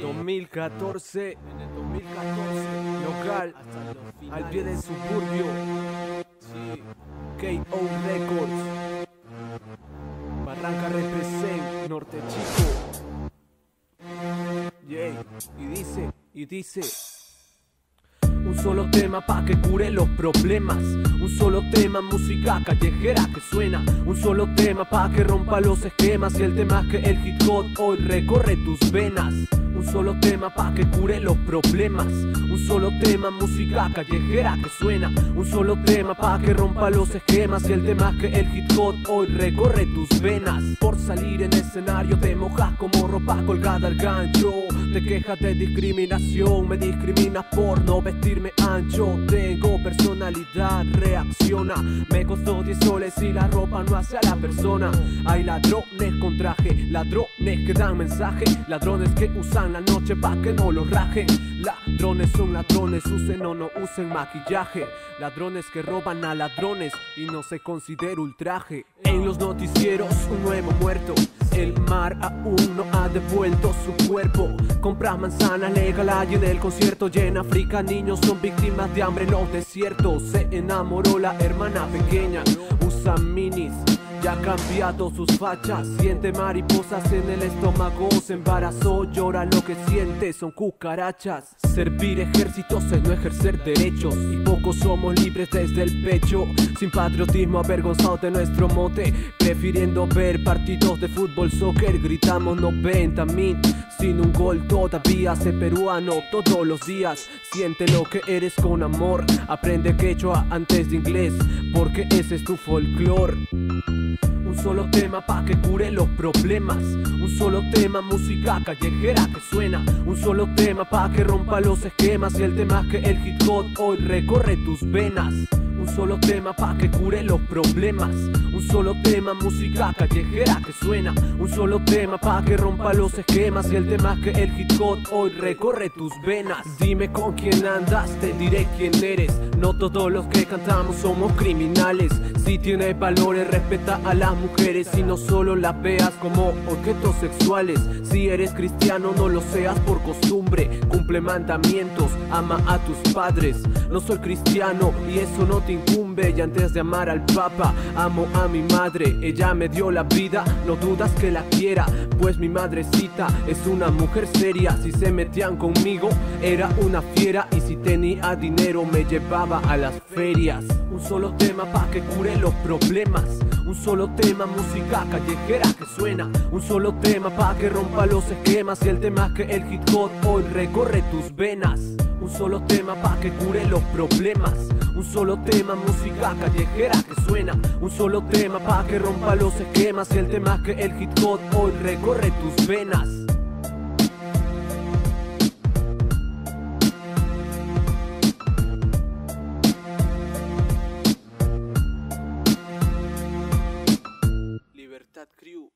2014, en el 2014, local, al pie del suburbio, KO Records, Barranca represent, Norte Chico, yeah, y dice, y dice. Un solo tema pa' que cure los problemas. Un solo tema, música callejera que suena. Un solo tema pa' que rompa los esquemas. Y el tema es que el hip hop hoy recorre tus venas. Un solo tema pa' que cure los problemas. Un solo tema, música callejera que suena. Un solo tema pa' que rompa los esquemas. Y el tema es que el hip hop hoy recorre tus venas. Por salir en escenario te mojas como ropa colgada al gancho. Te quejas de discriminación, me discriminas por no vestirme ancho. Tengo personalidad, reacciona. Me costó 10 soles y la ropa no hace a la persona. Hay ladrones con traje, ladrones que dan mensaje, ladrones que usan la noche pa' que no los rajen. Ladrones son ladrones, usen o no usen maquillaje. Ladrones que roban a ladrones y no se considera ultraje. En los noticieros, un nuevo muerto. El mar aún no ha devuelto su cuerpo. Compras manzanas legal y en el concierto llena África niños son víctimas de hambre en los desiertos. Se enamoró la hermana pequeña, usa minis. Cambiado sus fachas, siente mariposas en el estómago, se embarazó, llora lo que siente, son cucarachas. Servir ejércitos es no ejercer derechos, y pocos somos libres desde el pecho, sin patriotismo avergonzados de nuestro mote, prefiriendo ver partidos de fútbol, soccer, gritamos 90 mil, sin un gol todavía, sé peruano todos los días, siente lo que eres con amor, aprende quechua antes de inglés, porque ese es tu folclore. Un solo tema pa' que cure los problemas. Un solo tema, música callejera que suena. Un solo tema pa' que rompa los esquemas. Y el tema es que el hip hop hoy recorre tus venas. Un solo tema pa' que cure los problemas. Un solo tema, música callejera que suena. Un solo tema pa' que rompa los esquemas. Y el tema es que el hip hop hoy recorre tus venas. Dime con quién andas, te diré quién eres. No todos los que cantamos somos criminales. Si tienes valores, respeta a las mujeres y no solo las veas como objetos sexuales. Si eres cristiano, no lo seas por costumbre. Cumple mandamientos, ama a tus padres. No soy cristiano y eso no te incumbe. Y antes de amar al Papa, amo a mi madre. Ella me dio la vida, no dudas que la quiera. Pues mi madrecita es una mujer seria. Si se metían conmigo, era una fiera. Y si tenía dinero, me llevaba a las ferias. Un solo tema pa' que cure los problemas. Un solo tema, música callejera que suena. Un solo tema pa' que rompa los esquemas. Y el tema es que el hip hoy recorre tus venas. Un solo tema pa' que cure los problemas. Un solo tema, música callejera que suena. Un solo tema pa' que rompa los esquemas. El tema es que el hip hoy recorre tus venas. Libertad Crew.